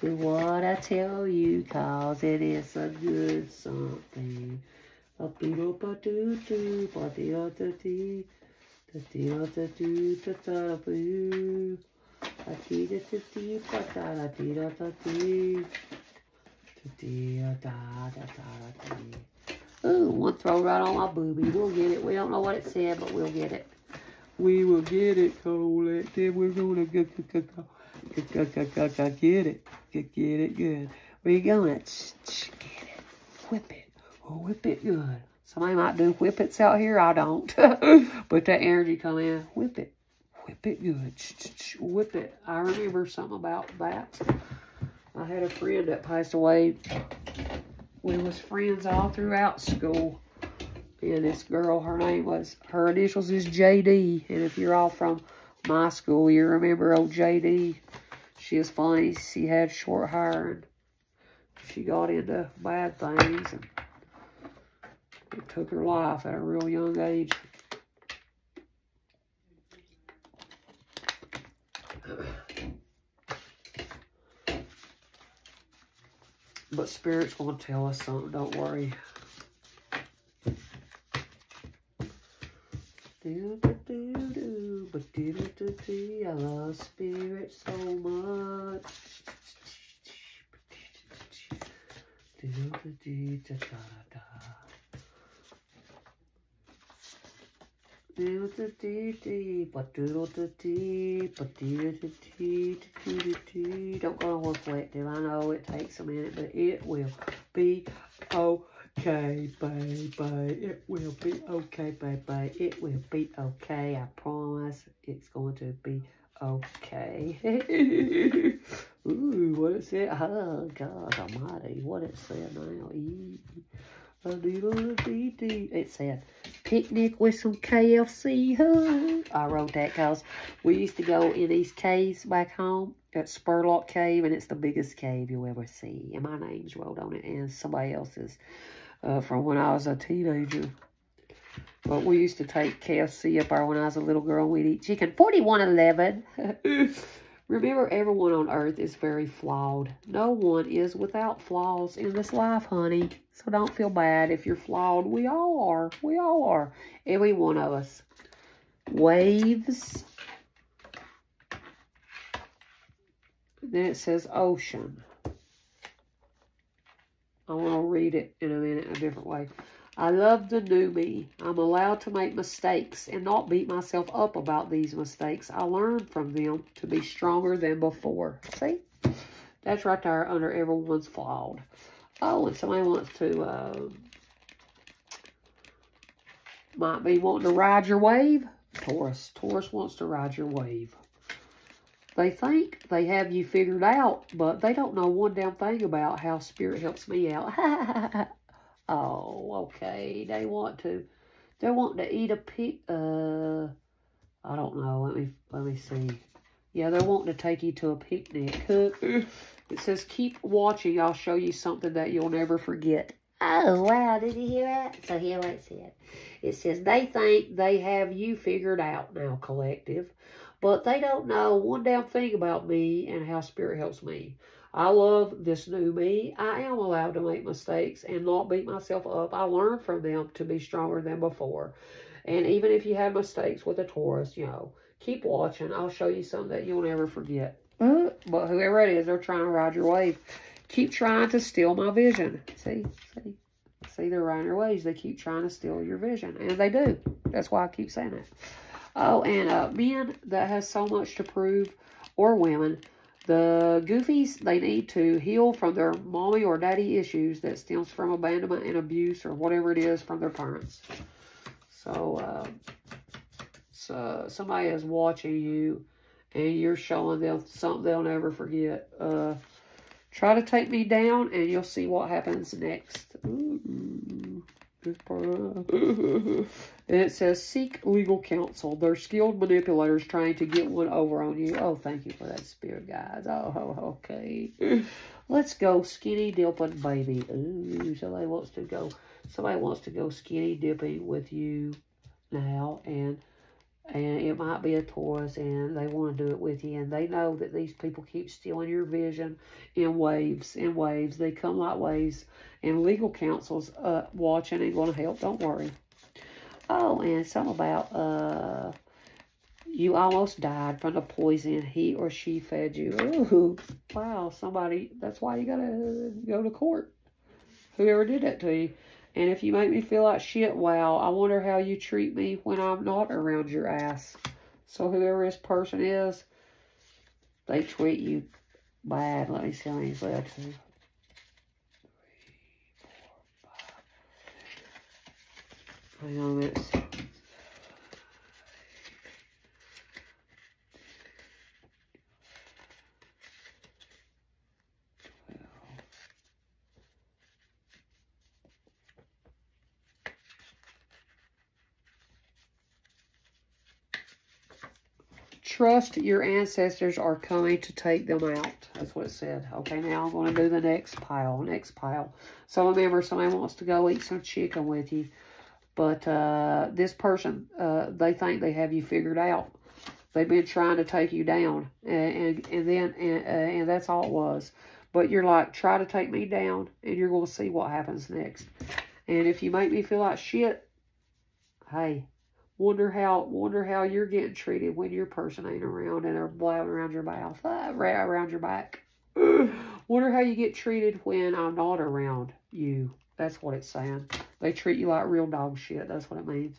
S1: to what I tell you, cause it is a good something. Ooh, one throw right on my booby. We'll get it. We don't know what it said, but we'll get it. We will get it, collective. We're gonna get, get, get, get, get, get, get, get it. Get, get it good. We're gonna get it. Whip it. Oh, whip it good. Somebody might do whippets out here. I don't. but that energy come in. Whip it. Whip it good. Whip it. I remember something about that. I had a friend that passed away we was friends all throughout school. And this girl, her name was, her initials is JD. And if you're all from my school, you remember old JD. She was funny. She had short hair and she got into bad things. And it took her life at a real young age. But Spirit's going to tell us something, don't worry. Do, do, do, do, but do, do, do, do, I love Spirit so much. Do, do, do, da, da, da. Do, do, do, do, but do, do, do, but do, do, do, do, do, do. Don't go on reflective. I know it takes a minute, but it will be okay, baby. It will be okay, baby. It will be okay. I promise it's going to be okay. Ooh, what it? Oh, God almighty. What it said now? It said, picnic with some KFC. I wrote that because we used to go in these caves back home at Spurlock Cave, and it's the biggest cave you'll ever see. And my name's wrote on it, and somebody else's uh, from when I was a teenager. But we used to take KFC up there when I was a little girl. We'd eat chicken. 4111. Remember, everyone on earth is very flawed. No one is without flaws in this life, honey. So don't feel bad if you're flawed. We all are. We all are. Every one of us. Waves. Then it says ocean. I want to read it in a minute a different way. I love the new me. I'm allowed to make mistakes and not beat myself up about these mistakes. I learn from them to be stronger than before. See? That's right there under everyone's flawed. Oh, and somebody wants to, uh, might be wanting to ride your wave. Taurus. Taurus wants to ride your wave. They think they have you figured out, but they don't know one damn thing about how spirit helps me out. oh, okay. They want to, they want to eat a pig, uh, I don't know. Let me, let me see. Yeah, they're wanting to take you to a picnic. it says, keep watching. I'll show you something that you'll never forget. Oh, wow. Did you hear that? So here it said. It says, they think they have you figured out now, collective. But they don't know one damn thing about me and how spirit helps me. I love this new me. I am allowed to make mistakes and not beat myself up. I learn from them to be stronger than before. And even if you have mistakes with a Taurus, you know, keep watching. I'll show you something that you'll never forget. But whoever it is, they're trying to ride your wave. Keep trying to steal my vision. See? See? See, they're riding your waves. They keep trying to steal your vision. And they do. That's why I keep saying it. Oh, and uh, men that has so much to prove, or women, the goofies, they need to heal from their mommy or daddy issues that stems from abandonment and abuse or whatever it is from their parents. So, uh, so somebody is watching you and you're showing them something they'll never forget. Uh, try to take me down and you'll see what happens next. Ooh. Uh, and it says, seek legal counsel. They're skilled manipulators trying to get one over on you. Oh, thank you for that, spirit guys. Oh, okay. Let's go skinny dipping, baby. Ooh, somebody wants to go. Somebody wants to go skinny dipping with you now, and and it might be a Taurus, and they want to do it with you, and they know that these people keep stealing your vision in waves, in waves. They come like waves, and legal counsel's uh, watching and going to help. Don't worry. Oh, and something about uh, you almost died from the poison he or she fed you. Ooh, wow, somebody, that's why you got to go to court. Whoever did that to you. And if you make me feel like shit, wow, I wonder how you treat me when I'm not around your ass. So whoever this person is, they treat you bad. Let me see how many left. I know it's trust your ancestors are coming to take them out. That's what it said. Okay, now I'm going to do the next pile. Next pile. So remember, somebody wants to go eat some chicken with you. But uh, this person, uh, they think they have you figured out. They've been trying to take you down. And, and, and then, and, and that's all it was. But you're like, try to take me down, and you're going to see what happens next. And if you make me feel like shit, hey, wonder how wonder how you're getting treated when your person ain't around and are blabbing around your mouth, uh, around your back. wonder how you get treated when I'm not around you. That's what it's saying. They treat you like real dog shit. That's what it means.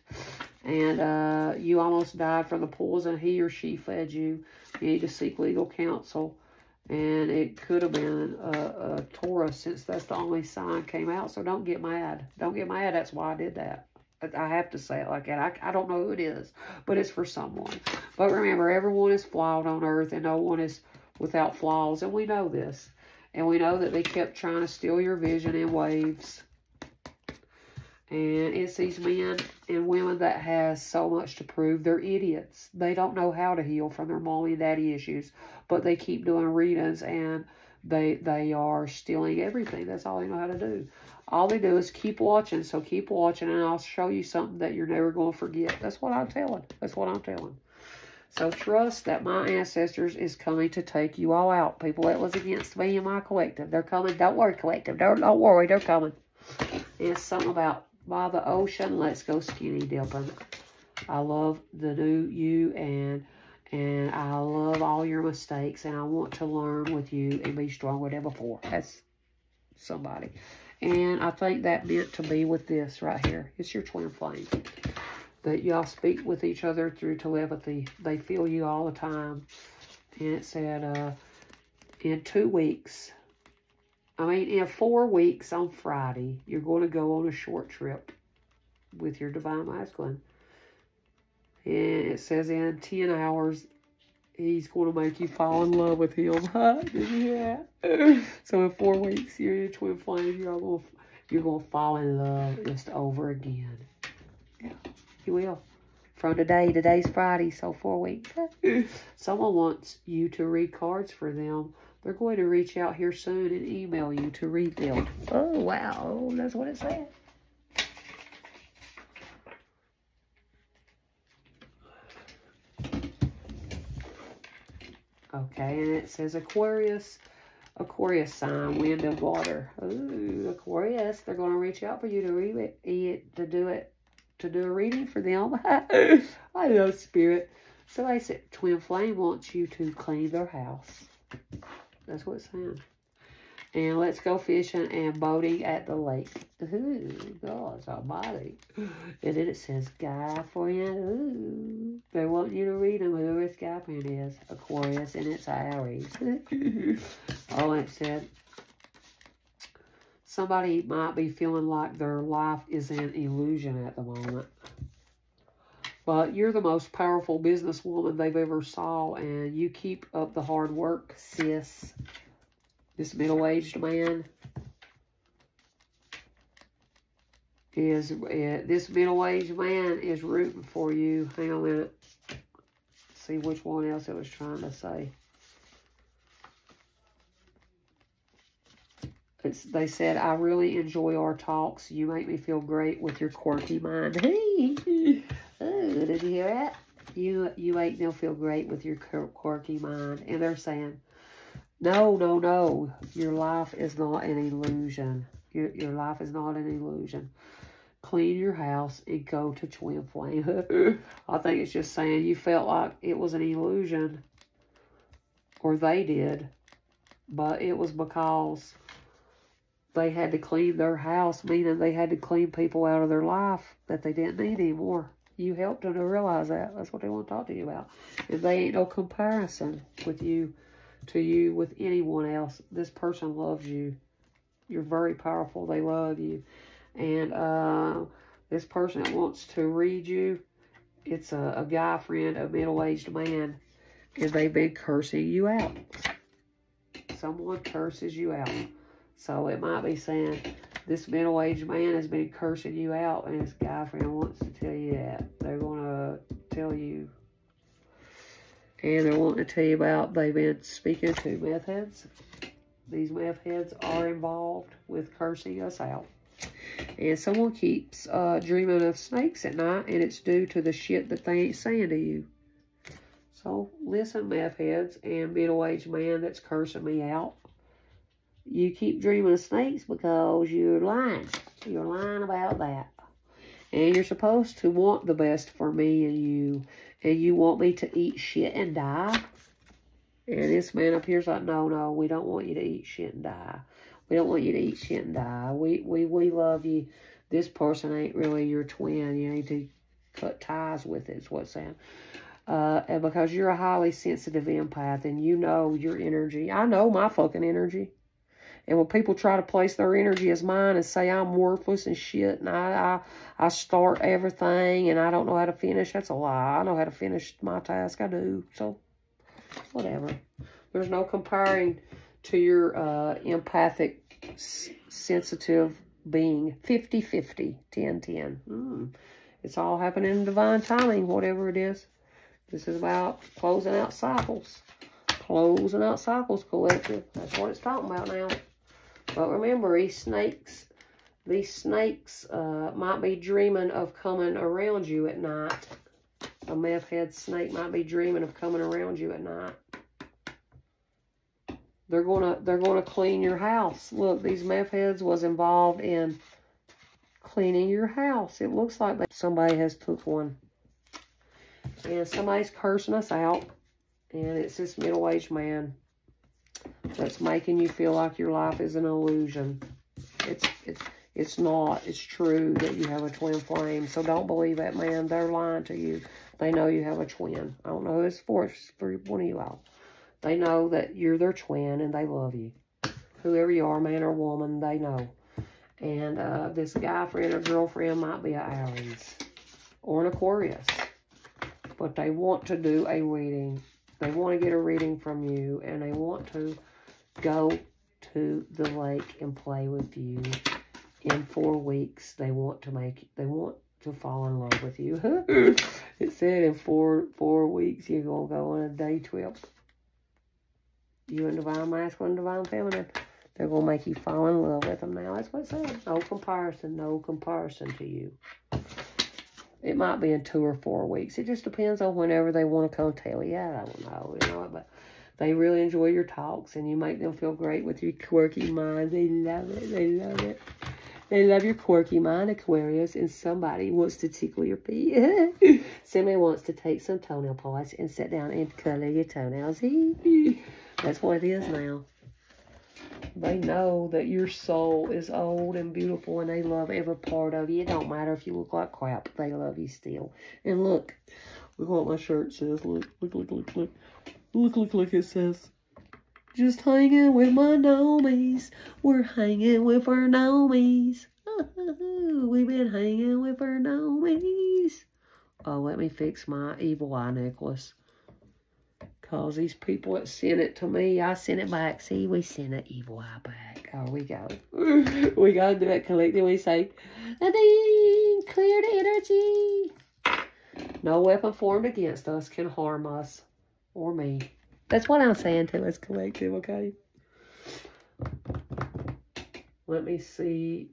S1: And uh, you almost died from the poison he or she fed you. You need to seek legal counsel. And it could have been a, a Taurus since that's the only sign came out. So don't get mad. Don't get mad. That's why I did that. I have to say it like that. I, I don't know who it is, but it's for someone. But remember, everyone is flawed on earth and no one is without flaws. And we know this. And we know that they kept trying to steal your vision in waves. And it's these men and women that has so much to prove. They're idiots. They don't know how to heal from their mommy and daddy issues. But they keep doing readings and they they are stealing everything. That's all they know how to do. All they do is keep watching. So keep watching and I'll show you something that you're never going to forget. That's what I'm telling. That's what I'm telling. So trust that my ancestors is coming to take you all out. People that was against me and my collective. They're coming. Don't worry, collective. Don't, don't worry. They're coming. It's something about by the ocean. Let's go skinny dipping. I love the new you and and I love all your mistakes and I want to learn with you and be stronger than before. That's somebody. And I think that meant to be with this right here. It's your twin flame. That y'all speak with each other through telepathy. They feel you all the time. And it said, uh, in two weeks, I mean, in four weeks on Friday, you're going to go on a short trip with your divine masculine. And it says in 10 hours, he's going to make you fall in love with him. Huh? That? so in four weeks, you're in twin flame. You're going to, you're going to fall in love just over again. Yeah, you will. From today, today's Friday, so four weeks. Someone wants you to read cards for them they're going to reach out here soon and email you to rebuild. Oh, wow. That's what it said. Okay, and it says Aquarius, Aquarius sign, wind and water. Ooh, Aquarius, they're going to reach out for you to read it, to do it, to do a reading for them. I love spirit. So I said, Twin Flame wants you to clean their house. That's what it saying. And let's go fishing and boating at the lake. Ooh, God almighty. And then it says, Guy friend. Ooh. They want you to read them, whoever this guy friend is. Aquarius, and it's Aries. oh, it said, somebody might be feeling like their life is an illusion at the moment. But you're the most powerful businesswoman they've ever saw, and you keep up the hard work, sis. This middle-aged man is, uh, this middle-aged man is rooting for you. Hang on a minute. See which one else it was trying to say. It's, they said, I really enjoy our talks. You make me feel great with your quirky mind. Hey! Oh, did you hear that? You, you make them feel great with your quirky mind. And they're saying, no, no, no. Your life is not an illusion. Your, your life is not an illusion. Clean your house and go to Twin Flame. I think it's just saying you felt like it was an illusion. Or they did. But it was because they had to clean their house, meaning they had to clean people out of their life that they didn't need anymore. You helped them to realize that. That's what they want to talk to you about. If they ain't no comparison with you, to you, with anyone else. This person loves you. You're very powerful. They love you. And uh, this person that wants to read you, it's a, a guy friend, a middle-aged man, and they've been cursing you out. Someone curses you out. So it might be saying, this middle-aged man has been cursing you out and his guy friend wants to tell you that. They're going to tell you And they're wanting to tell you about, they've been speaking to meth heads. These meth heads are involved with cursing us out. And someone keeps uh, dreaming of snakes at night, and it's due to the shit that they ain't saying to you. So, listen, meth heads and middle-aged man that's cursing me out. You keep dreaming of snakes because you're lying. You're lying about that. And you're supposed to want the best for me and you. And you want me to eat shit and die. And this man up here's like, no, no, we don't want you to eat shit and die. We don't want you to eat shit and die. We, we, we love you. This person ain't really your twin. You need to cut ties with it, is what's saying. Uh, and because you're a highly sensitive empath and you know your energy. I know my fucking energy. And when people try to place their energy as mine and say I'm worthless and shit and I, I, I start everything and I don't know how to finish, that's a lie. I know how to finish my task. I do. So, whatever. There's no comparing to your uh, empathic, sensitive being. 50-50, 10-10. Mm. It's all happening in divine timing, whatever it is. This is about closing out cycles. Closing out cycles collective. That's what it's talking about now. But remember, these snakes, these snakes uh, might be dreaming of coming around you at night. A meth head snake might be dreaming of coming around you at night. They're gonna they're gonna clean your house. Look, these meth heads was involved in cleaning your house. It looks like somebody has took one. And somebody's cursing us out. And it's this middle-aged man that's making you feel like your life is an illusion. It's it's it's not. It's true that you have a twin flame. So don't believe that man. They're lying to you. They know you have a twin. I don't know who it's for. It's for one of you all. They know that you're their twin and they love you. Whoever you are, man or woman, they know. And uh, this guy friend or girlfriend might be an Aries or an Aquarius. But they want to do a reading. They want to get a reading from you. And they want to go to the lake and play with you. In four weeks, they want to make, they want to fall in love with you. it said in four four weeks, you're going to go on a day trip you and divine masculine, divine feminine. They're going to make you fall in love with them now. That's what it says. No comparison, no comparison to you. It might be in two or four weeks. It just depends on whenever they want to come tell you. I don't know, you know, but they really enjoy your talks and you make them feel great with your quirky mind. They love it. They love it. They love your quirky mind, Aquarius, and somebody wants to tickle your feet. somebody wants to take some toenail polish and sit down and color your toenails. That's what it is now. They know that your soul is old and beautiful and they love every part of you. It don't matter if you look like crap. They love you still. And look. Look what my shirt says. Look, look, look, look, look. Look, look, look. It says, just hanging with my normies. We're hanging with our normies. We've been hanging with our normies. Oh, let me fix my evil eye necklace. Because these people that sent it to me, I sent it back. See, we sent an evil eye back. Oh, we go. we go do it collecting. We say, ding, clear the energy. No weapon formed against us can harm us or me. That's what I'm saying to us collective, okay? Let me see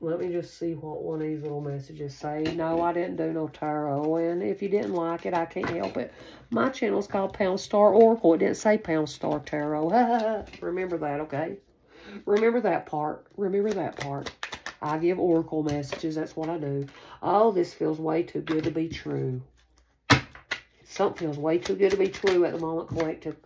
S1: let me just see what one of these little messages say. No, I didn't do no tarot. And if you didn't like it, I can't help it. My channel is called Pam's Star Oracle. It didn't say Pam's Star Tarot. Remember that, okay? Remember that part. Remember that part. I give oracle messages. That's what I do. Oh, this feels way too good to be true. Something feels way too good to be true at the moment, collective.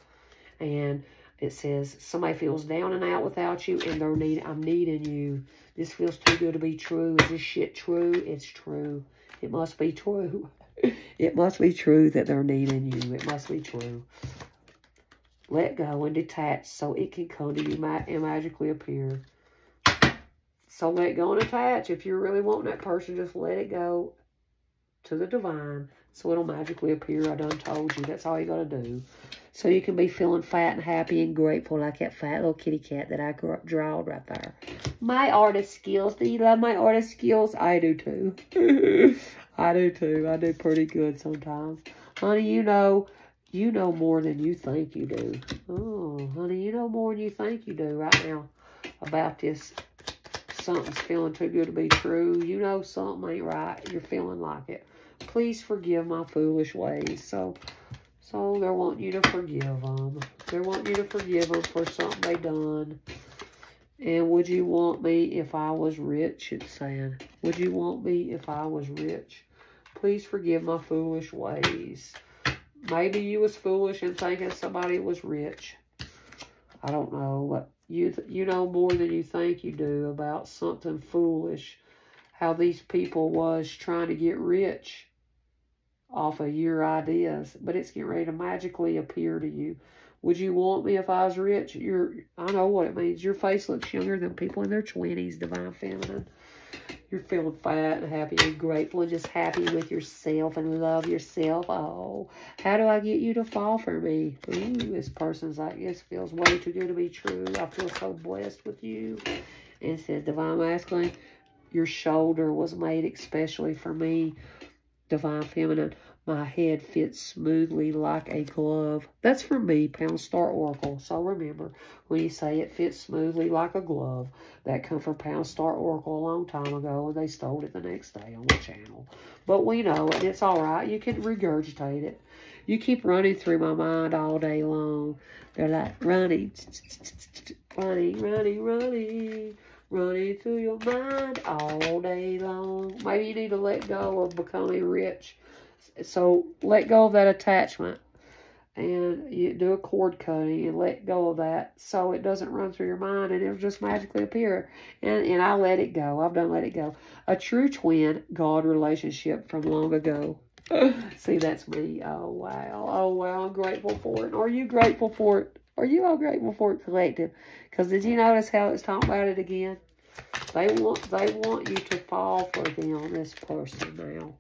S1: And it says, somebody feels down and out without you, and they're need I'm needing you. This feels too good to be true. Is this shit true? It's true. It must be true. it must be true that they're needing you. It must be true. Let go and detach so it can come to you and magically appear. So let go and attach. If you're really wanting that person, just let it go to the divine so it'll magically appear. I done told you. That's all you got to do. So you can be feeling fat and happy and grateful like that fat little kitty cat that I drawed right there. My artist skills. Do you love my artist skills? I do too. I do too. I do pretty good sometimes. Honey, you know, you know more than you think you do. Oh, honey, you know more than you think you do right now about this. Something's feeling too good to be true. You know something ain't right. You're feeling like it. Please forgive my foolish ways. So, so they want you to forgive them. They want you to forgive them for something they done. And would you want me if I was rich? It's saying. Would you want me if I was rich? Please forgive my foolish ways. Maybe you was foolish in thinking somebody was rich. I don't know, but you you know more than you think you do about something foolish. How these people was trying to get rich off of your ideas, but it's getting ready to magically appear to you. Would you want me if I was rich? You're I know what it means. Your face looks younger than people in their twenties, divine feminine. You're feeling fat and happy and grateful and just happy with yourself and love yourself. Oh, how do I get you to fall for me? Ooh, this person's like, this feels way too good to be true. I feel so blessed with you. And it says, Divine Masculine, your shoulder was made especially for me. Divine Feminine, my head fits smoothly like a glove. That's for me, Pam's Star Oracle. So remember, when you say it fits smoothly like a glove, that come from Pam's Star Oracle a long time ago, and they stole it the next day on the channel. But we know it. It's all right. You can regurgitate it. You keep running through my mind all day long. They're like, running, running, running, running running through your mind all day long. Maybe you need to let go of becoming rich so let go of that attachment and you do a cord cutting and let go of that so it doesn't run through your mind and it'll just magically appear. And, and I let it go. I've done let it go. A true twin God relationship from long ago. See, that's me. Oh, wow. Oh, wow. I'm grateful for it. Are you grateful for it? Are you all grateful for it, collective? Because did you notice how it's talking about it again? They want they want you to fall for them, this person now.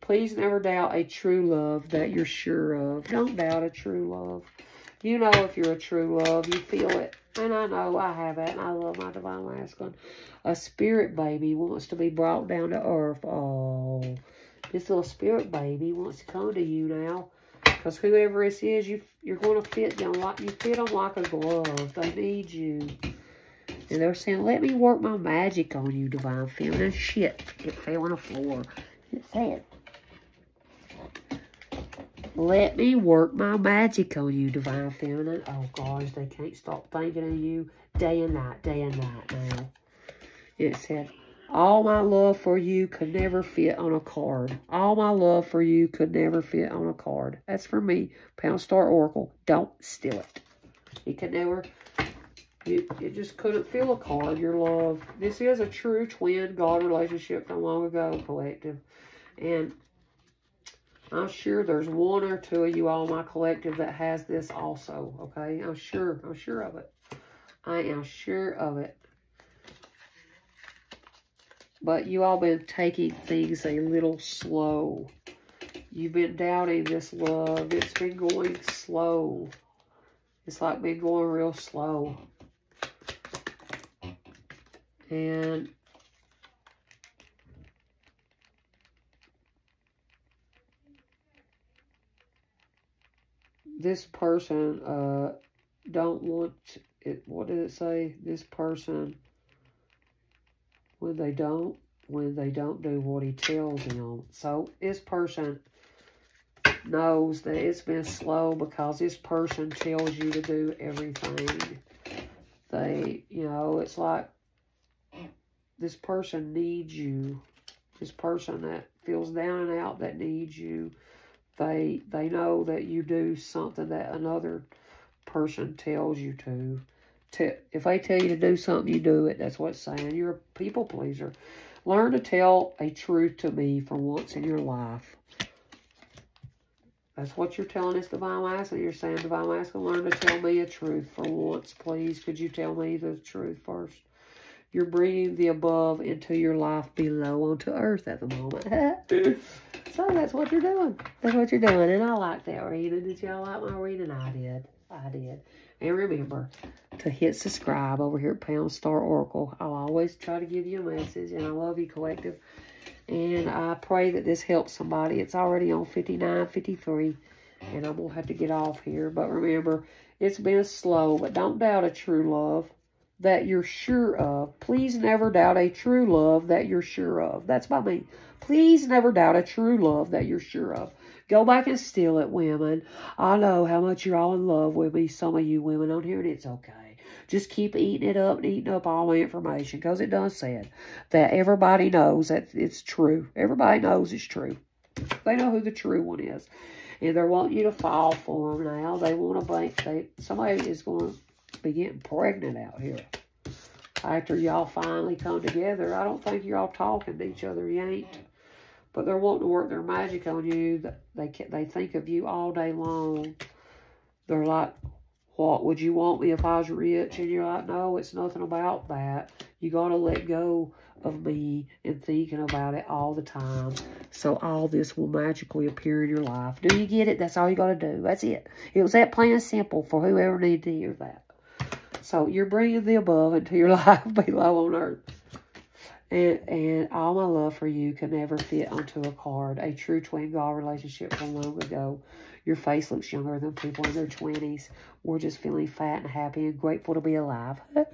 S1: Please never doubt a true love that you're sure of. Don't doubt a true love. You know if you're a true love. You feel it. And I know I have it. And I love my divine masculine. A spirit baby wants to be brought down to earth. Oh, this little spirit baby wants to come to you now. Because whoever this is, you, you're going to fit like, you fit them like a glove. They need you. And they're saying, let me work my magic on you, divine feminine. Shit, it fell on the floor. It said, let me work my magic on you, Divine Feminine. Oh, gosh, they can't stop thinking of you day and night, day and night now. It said, all my love for you could never fit on a card. All my love for you could never fit on a card. That's for me, Pam's Star Oracle. Don't steal it. It could never, you, it just couldn't fill a card, your love. This is a true twin God relationship from long ago, collective. And I'm sure there's one or two of you all my collective that has this also, okay? I'm sure. I'm sure of it. I am sure of it. But you all been taking things a little slow. You've been doubting this love. It's been going slow. It's like been going real slow. And this person uh, don't want it. What did it say? This person, when they don't, when they don't do what he tells them. So this person knows that it's been slow because this person tells you to do everything. They, you know, it's like this person needs you. This person that feels down and out that needs you they they know that you do something that another person tells you to. If they tell you to do something, you do it. That's what it's saying. You're a people pleaser. Learn to tell a truth to me for once in your life. That's what you're telling us, Divine Masculine. You're saying, Divine Masculine, learn to tell me a truth for once, please. Could you tell me the truth first? You're bringing the above into your life below onto earth at the moment. so that's what you're doing. That's what you're doing. And I like that reading. Did y'all like my reading? I did. I did. And remember to hit subscribe over here at Pam's Star Oracle. I'll always try to give you a message. And I love you, Collective. And I pray that this helps somebody. It's already on 59, 53. And I'm going to have to get off here. But remember, it's been slow. But don't doubt a true love that you're sure of. Please never doubt a true love that you're sure of. That's by me. Please never doubt a true love that you're sure of. Go back and steal it, women. I know how much you're all in love with me, some of you women on here, and it's okay. Just keep eating it up and eating up all my information because it does say that everybody knows that it's true. Everybody knows it's true. They know who the true one is. And they're wanting you to fall for them now. They want to think they somebody is going to be getting pregnant out here. After y'all finally come together, I don't think you're all talking to each other. You ain't. But they're wanting to work their magic on you. They, they think of you all day long. They're like, what would you want me if I was rich? And you're like, no, it's nothing about that. You got to let go of me and thinking about it all the time. So all this will magically appear in your life. Do you get it? That's all you got to do. That's it. It was that plain simple for whoever needed to hear that. So you're bringing the above into your life below on earth. And, and all my love for you can never fit onto a card. A true twin God relationship from long ago. Your face looks younger than people in their 20s. We're just feeling fat and happy and grateful to be alive.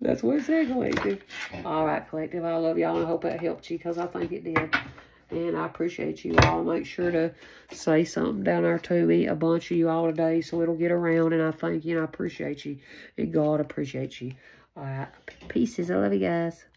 S1: That's what it said, Collective. All right, Collective. I love y'all I hope that helped you because I think it did. And I appreciate you all. Make sure to say something down there to me, a bunch of you all today, so it'll get around. And I thank you and I appreciate you. And God appreciates you. All right. Pieces. I love you guys.